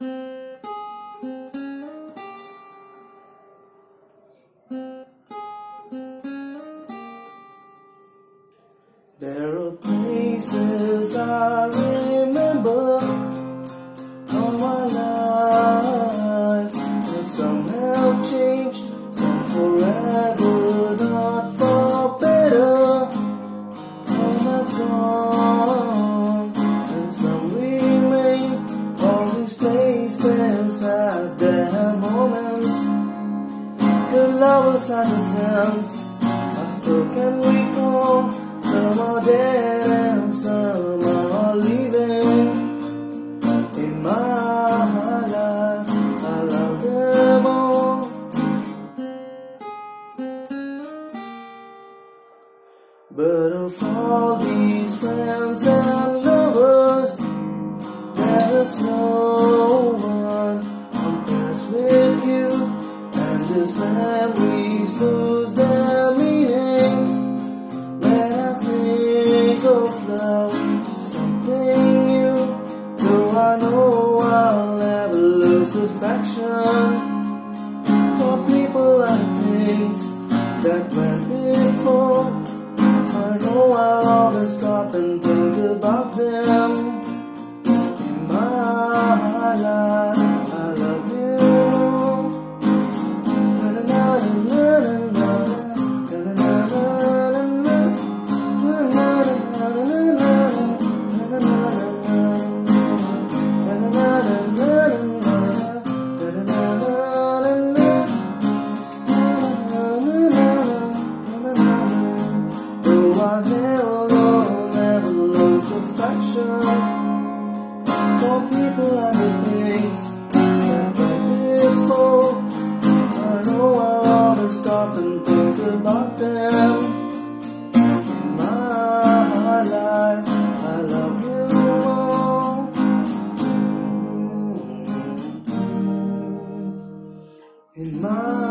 There are places I Lovers and friends, I still can recall. Some are dead and some are leaving. In my life, I love them all. But of all these friends and lovers, there is no of love, something new, though I know I'll never lose affection for people and things that went before. I know I'll always stop and think about them. In my life, I never know, never for people and before. I know I'll always stop and think about them. My life, I love you more. Mm. In my